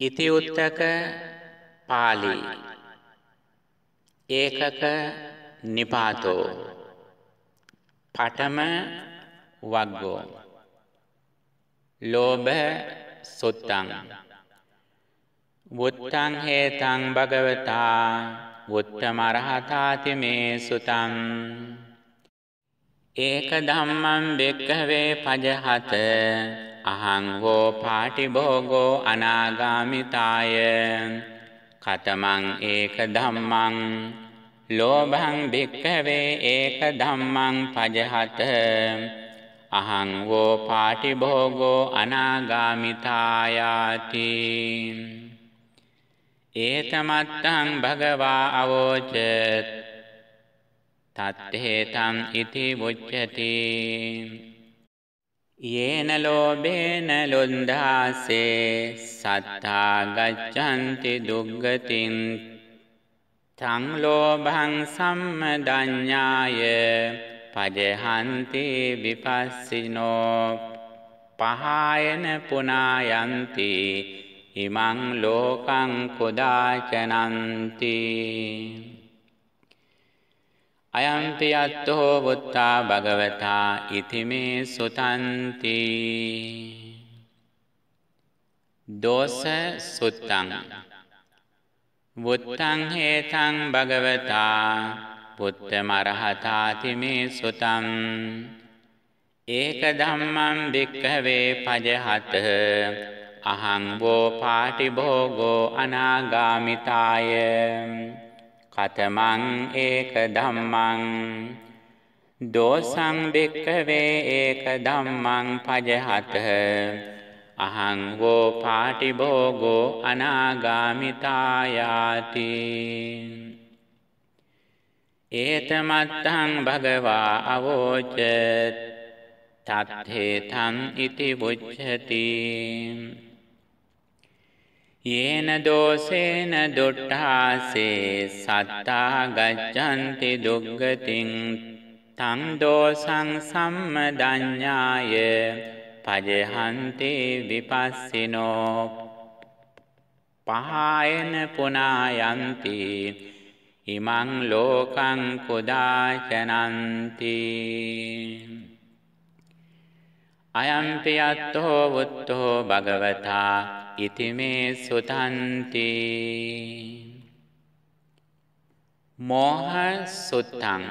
ඉතිඋත්තක පාලි ඒකක නිපාතෝ පටම වග්ගෝ ලෝභ සුත්තං වුත්තං හේතං භගවතා වුත්තමරහතාති මේ සුතං ඒක ධම්මං බෙක්කවේ පජහත අහං හෝ පාටිභෝගෝ අනාගාමිතාය. කතමං ඒක ධම්මං ලෝභං භික්කවේ ඒක ධම්මං පජහත. අහං වෝ පාටිභෝගෝ අනාගාමිතායාති. ඒතමත්තං භගවා අවෝච තත්තේතං ඉති වුච්චති යේන ලෝභේන ලොන්දාසේ සත්තා ගච්ඡanti දුග්ගතින් තං ලෝභං සම්මදඤ්ඤාය පජහන්ති විපස්සිනෝ පහායන පුනායන්ති ඉමං ලෝකං කුදාචනන්ති අයම්පි අත්තෝ බුත්තා භගවතා ඉතිමේ සුතන්ති. දෝස සුත්තං. බුත්තං හේතං භගවතා පුත්ත මරහතාතිමේ සුතම් ඒක ධම්මං භික්ඛවේ පජහත. අහං වෝ පාටිභෝගෝ අනාගාමිතාය. කතමං ඒක ධම්මං දෝසං භික්කවේ ඒක ධම්මං පජහත අහං වෝ පාටිභෝගෝ අනාගාමිතායාති ඒතමත්තං භගවා අවෝච තත්ථේතං ඉති බුච්ඡති යේන දෝසේන දුට්ඨාසේ සත්තා ගච්ඡanti දුග්ගතින් තං දෝසං සම්මදඤ්ඤාය පජහන්ති විපස්සිනෝ පහායන පුනායන්ති ඉමං ලෝකං කුදාචනන්ති අයම්පි අත්තෝ වුත්තෝ භගවතා ඉතිමේ සුතන්ති මෝහ සුත්තං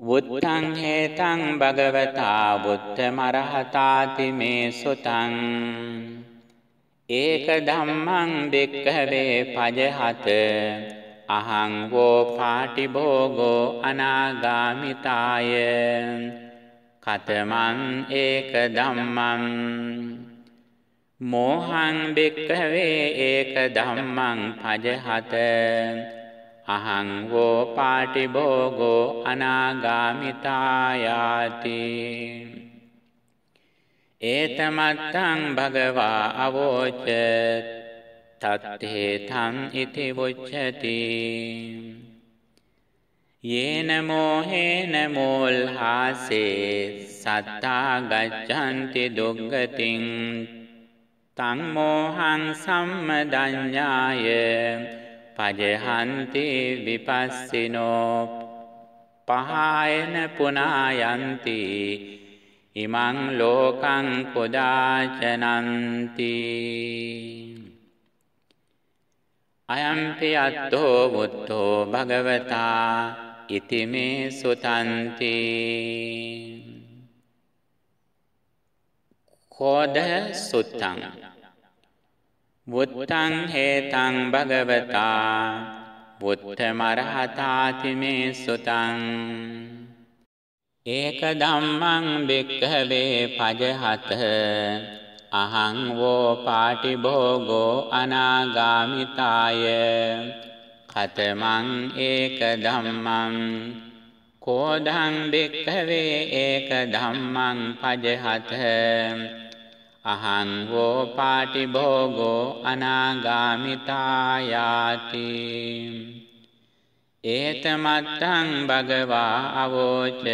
වුත්තං හේතං භගවතා බුද්ධ මරහතාති මේ සුතං ඒක ධම්මං බික්කවේ පජහත අහං වෝ පාටිභෝගෝ අනාගාමිතාය කතමං ඒක ධම්මං මෝහං බික්කවේ ඒක ධම්මං පජහත। අහං වෝ පාටිභෝගෝ අනාගාමිතායාති। ඒතමත්තං භගවා අවෝච। තත්තේතං ඉති වුච්ඡති। යේන මෝහේන මෝල්හාසේ සත්තා ගච්ඡanti දුග්ගතින් තං මෝහං සම්මදඤ්ඤාය පජහන්ති විපස්සිනෝ පහායන පුනායන්ති ඉමං ලෝකං කුදාචනන්ති අයම්පි අත්තෝ මුත්තෝ භගවතා ඉතිමේ සුතන්ති කෝද සුත්තං। බුත්තං හේතං භගවතා। බුත්ත මරහතාති මේ සුතං। ඒක ධම්මං බික්ඛවේ පජහත। අහං වෝ පාටිභෝගෝ අනාගාමිතාය। කතමං ඒක ධම්මං। කෝධං බික්ඛවේ ඒක ධම්මං පජහත। අහං වෝ පාටිභෝගෝ අනාගාමිතායාති. ඒතමත්තං භගවා අවෝච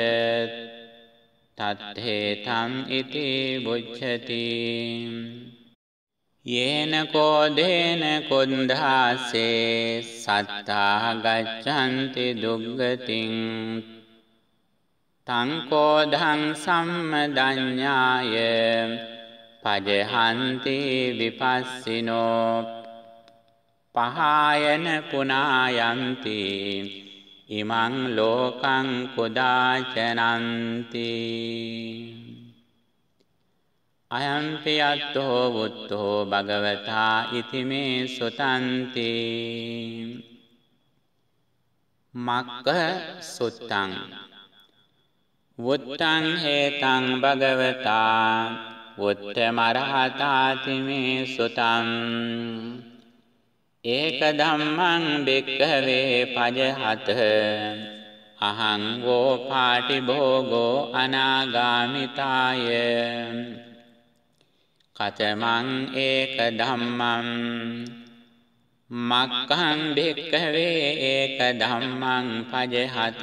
තත්ථේතං ඉති බුච්ඡති යේන කෝදේන කුන්දාසේ සත්තා ගච්ඡanti දුග්ගතින්. තං කෝධං සම්මදඤ්ඤාය පජහන්ති විපස්සිනෝ. පහායන පුනායන්ති. ඉමං ලෝකං කුදාචනන්ති. අයම්පි අත්තෝ වුත්තෝ භගවතා ඉතිමේ සුතන්ති. මක්ක සුත්තං. වුත්තං හේතං භගවතා. වුත්ත මරහතාතිමේ සුතං ඒක ධම්මං බික්කවේ පජහත අහං වෝ පාටි භෝගෝ අනාගාමිතාය කතමං ඒක ධම්මං මක්ඛං භික්ඛවේ ඒක ධම්මං පජහත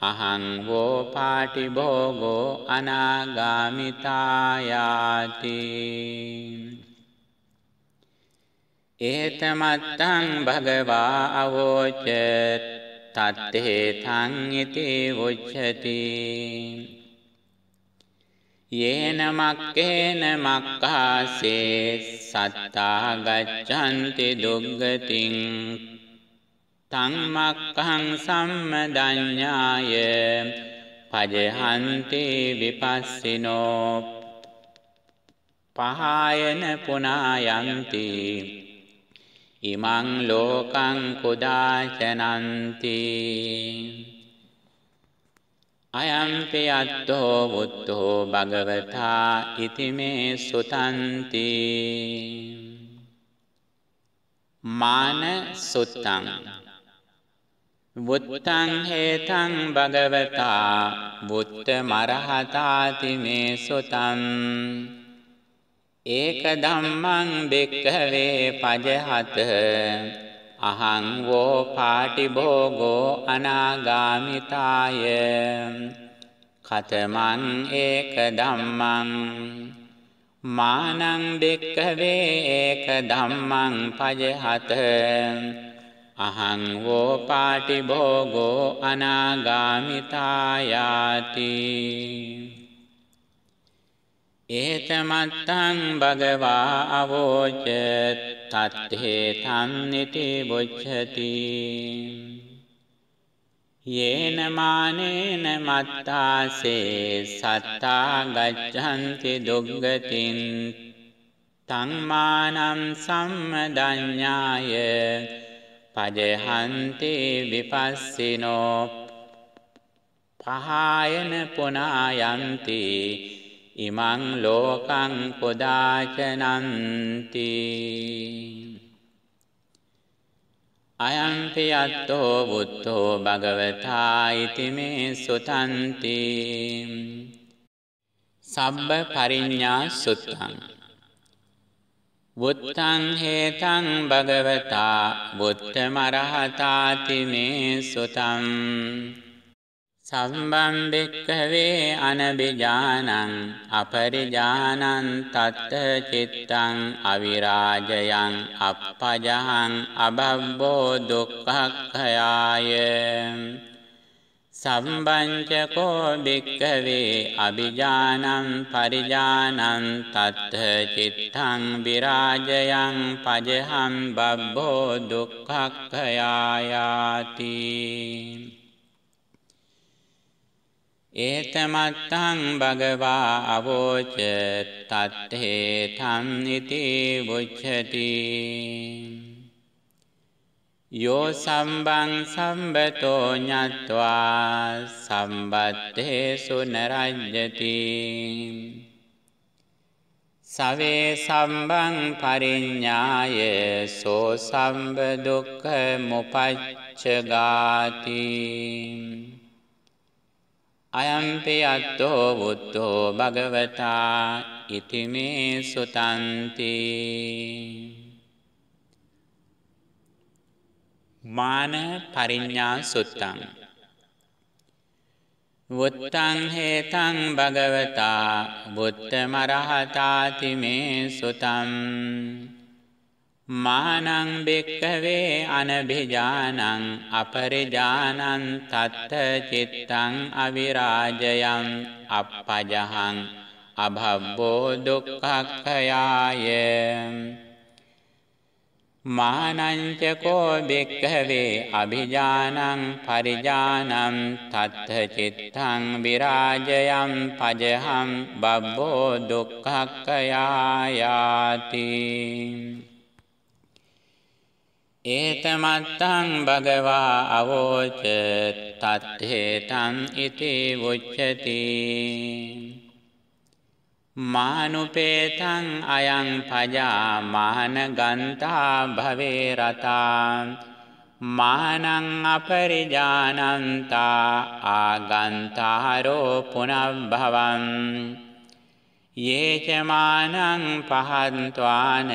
අහං වෝ පාටි භෝගෝ අනාගාමිතායාති. ඒතමත්තං භගවා අවෝච තත්තේ තං ඉති උච්චති යේන මක්කේන මක්ඛාසේ සත්තා ගච්ඡanti දුග්ගතින් තං මක්ඛං සම්මදඤ්ඤාය පජහන්ති විපස්සිනෝ පහායන පුනායන්ති ඉමං ලෝකං කුදාචනන්ති අයම්පි අත්තෝ වුත්තෝ භගවතා ඉතිමේ සුතන්ති මාන සුත්තං වුත්තං හේතං භගවතා බුත්ත මරහතාති මේ සුතං. ඒක ධම්මං බෙක්කවේ පජහත අහං වෝ පාටිභෝගෝ අනාගාමිතාය. කතමං ඒක ධම්මං. මානං බෙක්කවේ ඒක ධම්මං පජහත. අහං වෝ පාටිභෝගෝ අනාගාමිතායාති. ඒතමත්තං භගවා අවෝච තත්හේ තන්නිති බොච්චති යේන මානේන මත්තාසේ සත්තා ගච්ඡanti දුග්ගතින්. තං මානම් සම්මදඤ්ඤාය පජහන්ති විපස්සිනෝ පහායන පුනායන්ති ඉමං ලෝකං පුදාචනන්ති අයම්පි අත්තෝ බුද්ධෝ භගවතා ඉතිමේ සුතන්ති සබ්බ පරිඤ්ඤා සුත්තං බුත්තං හේතං භගවතා බුත්ත මරහතාති මේ සුතං සම්බම්භික්කවේ අනබිජානං අපරිජානන් තත්ත චිත්තං අවිරාජයන් අපපජහං අභබ්බෝ දුක්ඛක්ඛයාය. සම්බංචකෝ භික්කවේ අභිජානං පරිජානං තත්ත චිත්තං විරාජයන් පජහං බබ්බෝ දුක්ඛක්ඛයායාති. ඒතමත්තං භගවා අවෝච තත්තේ තම්නිති බුච්චති යෝ සම්බං සම්බතෝ ඤත්වා සම්බත්තේසු නරජ්ජති සවේ සම්බං පරිඤ්ඤාය සෝ සම්බ දුක්ඛ මුපච්චගාති අයම්පි අත්තෝ බුද්ධෝ භගවතා ඉතිමේ සුතන්ති. මාන පරිඤ්ඤා සුත්තං. වුත්තං හේතං භගවතා බුත්තමරහතාති මේ සුතම් මානං බෙක්කවේ අනභිජානං අපරිජානන් තත්ත චිත්තං අවිරාජයම් අපපජහං අභබ්බෝ දුක්ඛක්ඛයාය. මානංචකෝ බෙක්කවේ අභිජානං පරිජානම් තත්ථ චිත්තං විරාජයම් පජහම් බබ්බෝ දුක්ඛක්ඛයායාති. ඒතමත්තං භගවා අවෝච තත්තේතං ඉති උච්චති මානුපේතං අයං පජා මානගන්තා භවේ රතා මානං අපරිජානන්තා ආගන්තාරෝ පුනබ්භවං යේචමානං පහන්ත්වාන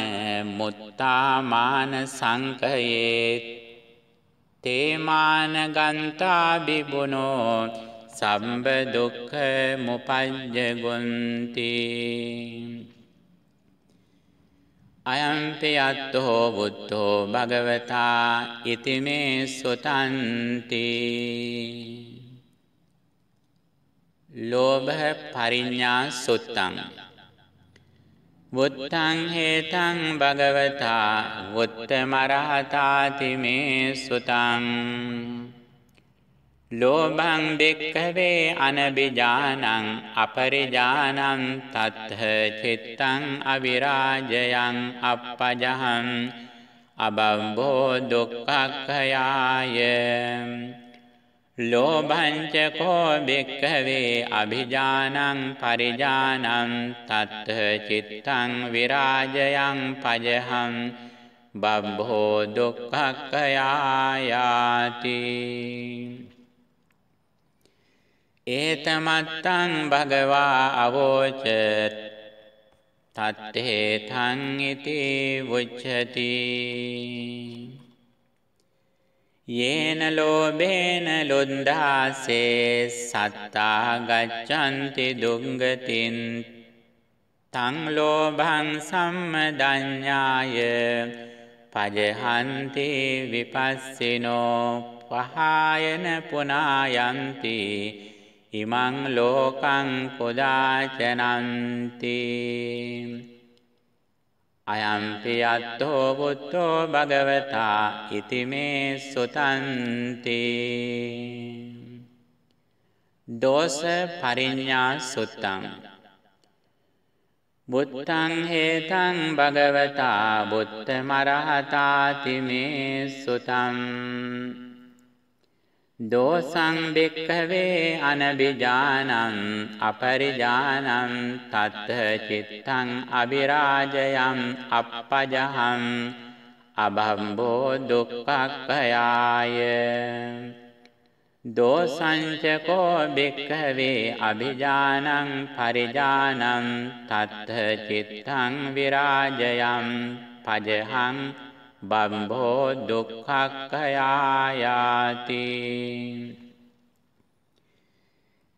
මුත්තාමාන සංකයේ තේමානගන්තා බිබුණෝ සම්බ දුක්ඛ මුපජ්ජගොන්ති අයම්පි අත්තෝ බුද්ධෝ භගවතා ඉතිමේ සුතන්ති ලෝභ පරිඤ්ඤා සුත්තං වුත්තං හේතං භගවතා වුත්තමරහතාති මේ සුතං ලෝබං දෙක්කවේ අනබිජානං අපරිජානං තත්හ චිත්තං අවිරාජයං අපපජහං අබම්බෝ දුක්ඛක්ඛයාය. ලෝභංචකෝ බික්කවේ අභිජානං පරිජානං තත්හ චිත්තං විරාජයං පජහං බබ්බෝ දුක්ඛක්ඛයායාති. ඒතමත්තං භගවා අවෝච තත්තේතං ඉති වුච්ඡති. යේන ලෝභේන ලුද්ධාසේ සත්තා ගච්ඡanti දුංගතින්. තං ලෝභං සම්මදඤ්ඤාය පජහන්ති විපස්සිනෝ පහායන පුනායන්ති. ඉමං ලෝකං පුදාචනන්ති අයම්පි අත්තෝ පුත්තෝ භගවතා ඉතිමේ සුතන්ති. දෝස පරිඤ්ඤා සුත්තං. බුත්තං හේතං භගවතා බුත්ත මරහතාති මේ සුතම් දෝසං බික්කවේ අනබිජානං අපරිජානං තත්ත චිත්තං අබිරාජයම් අපපජහං අභම්බෝ දුක්ඛක්ඛයාය. දෝසංචකෝ බික්කවේ අභිජානං පරිජානං තත්ත චිත්තං විරාජයම් පජහං බම්බෝ දුක්ඛක්ඛයායාති.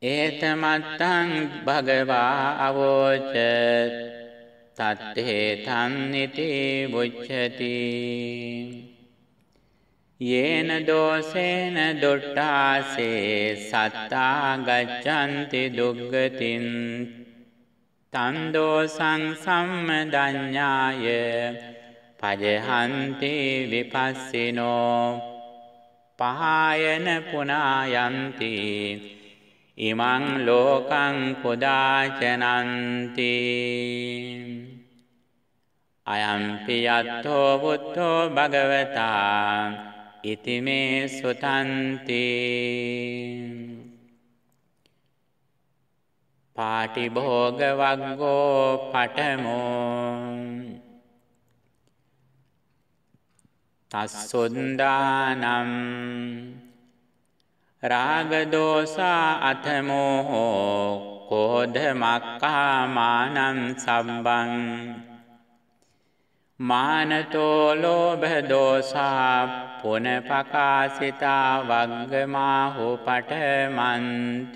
ඒතමත්තං භගවා අවෝච තත්තේ තන්නිති බුච්ඡති යේන දෝසේන දුට්ඨාසේ සත්තා ගච්ඡanti දුග්ගතින්. තන් දෝසං සම්මදඤ්ඤාය පජහන්ති විපස්සිනෝ. පහායන පුනායන්ති. ඉමං ලෝකං කුදාචනන්ති. අයම්පි යත්තෝ බුද්ධෝ භගවතා. ඉතිමේ සුතන්ති. පාටිභෝග වග්ගෝ පඨමෝ. තස්සුන්දානම් රාගදෝසා අතමෝහෝ කෝධ මක්කාමානං සම්බං මානතෝ ලෝභදෝසා පුනපකාසිතා වග්ගමාහු පටමන්තිී